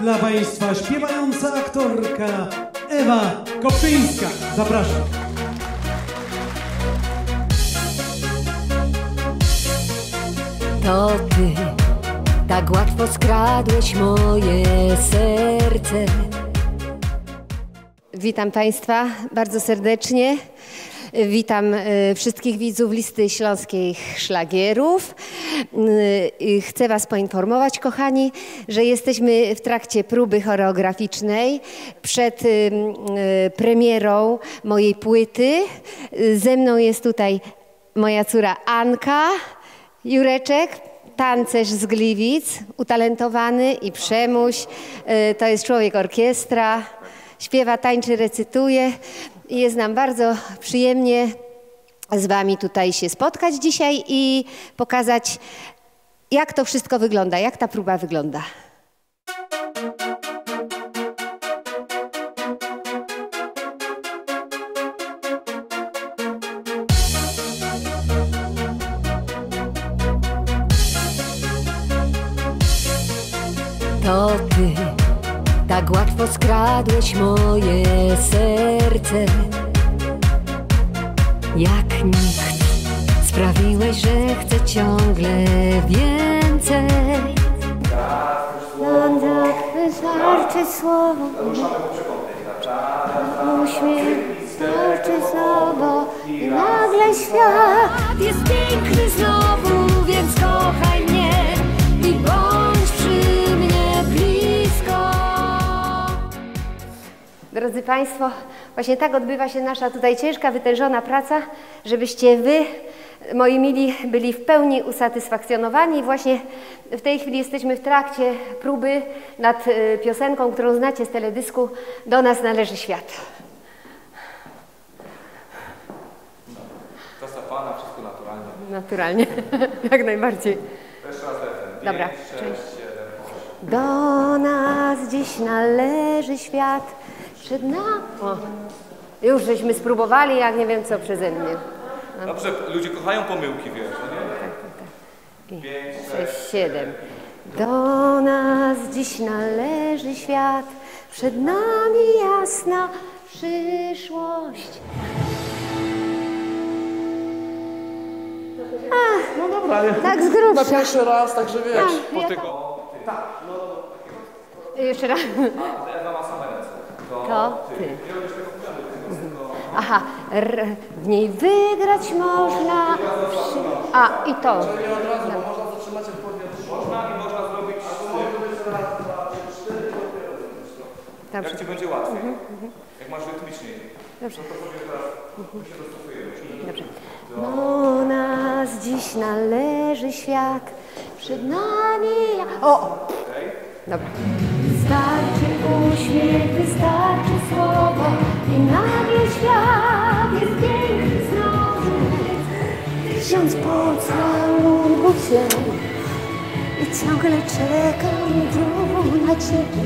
Dla Państwa śpiewająca aktorka Ewa Koptyńska. Zapraszam. To ty tak łatwo skradłeś moje serce. Witam Państwa bardzo serdecznie. Witam e, wszystkich widzów listy śląskich szlagierów. E, Chcę Was poinformować, kochani, że jesteśmy w trakcie próby choreograficznej przed e, premierą mojej płyty. Ze mną jest tutaj moja córa Anka, Jureczek, tancerz z Gliwic, utalentowany i przemuś. To jest człowiek orkiestra, śpiewa, tańczy, recytuje. Jest nam bardzo przyjemnie z Wami tutaj się spotkać dzisiaj i pokazać, jak to wszystko wygląda, jak ta próba wygląda. To ty tak łatwo skradłeś moje serce. Jak nikt sprawiłeś, że chcę ciągle więcej. Nam tak wystarczy słowo. Uśmiech wystarczy słowo i nagle świat jest piękny znowu, więc kochaj Drodzy Państwo, właśnie tak odbywa się nasza tutaj ciężka, wytężona praca, żebyście Wy, moi mili, byli w pełni usatysfakcjonowani. Właśnie w tej chwili jesteśmy w trakcie próby nad y, piosenką, którą znacie z teledysku Do nas należy świat. Czasa Pana, wszystko naturalnie. Naturalnie, jak najbardziej. Jeszcze raz refren. Dobra. Do nas dziś należy świat, przed nami... O, już żeśmy spróbowali, jak nie wiem co przeze mnie. Dobrze, ludzie kochają pomyłki, wiesz, no nie? Pięć, Pięć, sześć, siedem. Do nas dziś należy świat, przed nami jasna przyszłość. No dobra, ale Tak z na grubsza. pierwszy raz, także wiesz. Po tygodniu. Jeszcze raz. Ewa ma. To, ty. Aha, r, w niej wygrać można. Przy... A, i to. Nie od razu, bo można zatrzymać jak podniosło. można i można zrobić Dobrze. jak ci będzie łatwiej. Jak masz rytmicznie. Dobrze. To sobie teraz my się dostosujemy. Dobrze. Do nas dziś należy świat, przed nami... ja- O! Dobra. Wystarczy uśmiech, wystarczy słowo i nagle świat jest piękny znowu. Tysiąc pocałunków się i ciągle czekam tu na ciebie.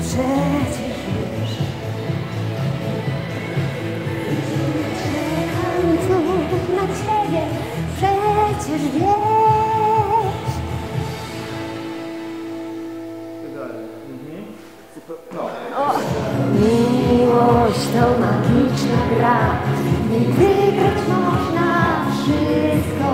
Przecież wiesz, czekam tu na ciebie. Przecież wiesz. Miłość to magiczna gra, nie wygrać można wszystko.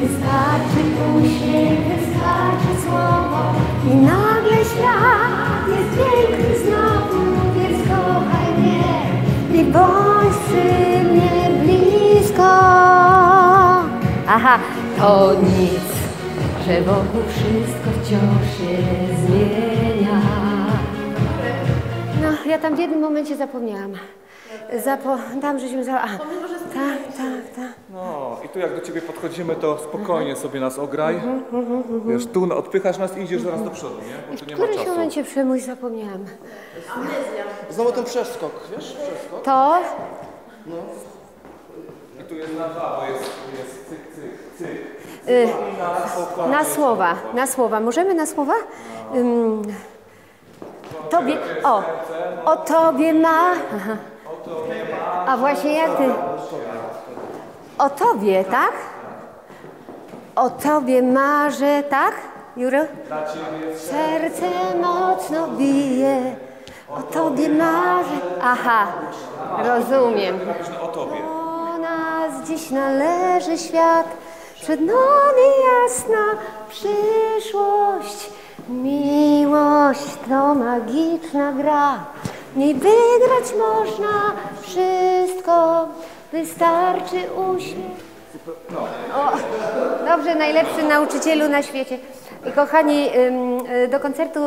Wystarczy uśmiech, wystarczy słowo i nagle świat jest piękny znowu, więc kochaj mnie i bądź przy mnie blisko. Aha, to nic, że wokół wszystko wciąż się zmienia. No, ja tam w jednym momencie zapomniałam. Zapo... Tam żeśmy za... A, tak, tak, tak. No i tu jak do ciebie podchodzimy, to spokojnie sobie nas ograj. Wiesz, tu no, odpychasz nas i idziesz zaraz do przodu, nie? Bo tu W nie ma którymś czasu. momencie przemój zapomniałam. Znowu ten przeskok, wiesz? Przeskok. To... I tu jest na dwa, bo jest, jest cyk, cyk, cyk. Y, na na słowa, na słowa. Możemy na słowa? Ym, tobie... O! O tobie ma... A właśnie jak ty... O tobie, tak? O tobie marzę, tak? Juro? Serce mocno bije, o tobie marzę. Aha, rozumiem. Do nas dziś należy świat, przed nami jasna przyszłość. Miłość to magiczna gra, w niej wygrać można wszystko, wystarczy uśmiech. O, dobrze, najlepszy nauczycielu na świecie. I kochani, y, do koncertu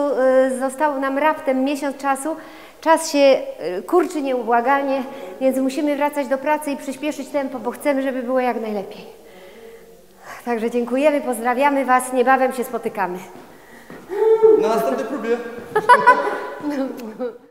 y, zostało nam raptem miesiąc czasu. Czas się y, kurczy nieubłagalnie, więc musimy wracać do pracy i przyspieszyć tempo, bo chcemy, żeby było jak najlepiej. Także dziękujemy, pozdrawiamy Was, niebawem się spotykamy. Não, asta B.